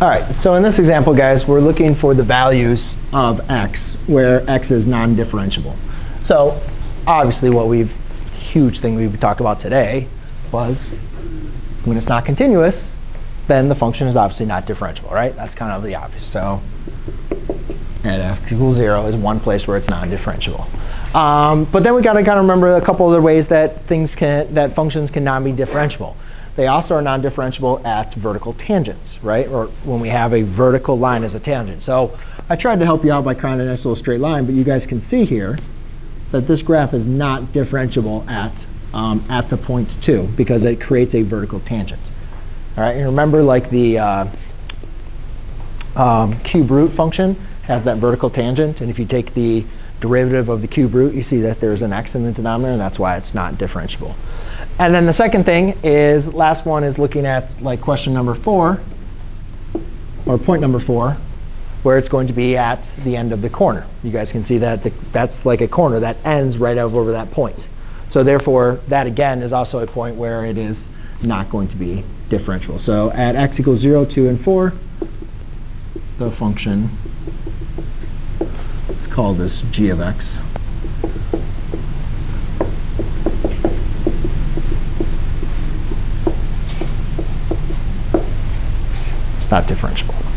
All right, so in this example, guys, we're looking for the values of x where x is non-differentiable. So obviously what we've huge thing we talked about today was when it's not continuous, then the function is obviously not differentiable, right? That's kind of the obvious. So at x equals 0 is one place where it's non-differentiable. Um, but then we've got to kind of remember a couple other ways that things can that functions can not be differentiable. They also are non-differentiable at vertical tangents, right? Or when we have a vertical line as a tangent. So I tried to help you out by of a nice little straight line, but you guys can see here that this graph is not differentiable at, um, at the point 2 because it creates a vertical tangent. All right, and remember like the uh, um, cube root function has that vertical tangent. And if you take the derivative of the cube root, you see that there's an x in the denominator, and that's why it's not differentiable. And then the second thing is, last one is looking at like question number four, or point number four, where it's going to be at the end of the corner. You guys can see that the, that's like a corner that ends right over that point. So therefore, that again is also a point where it is not going to be differentiable. So at x equals 0, 2, and 4, the function, let's call this g of x. It's not differentiable.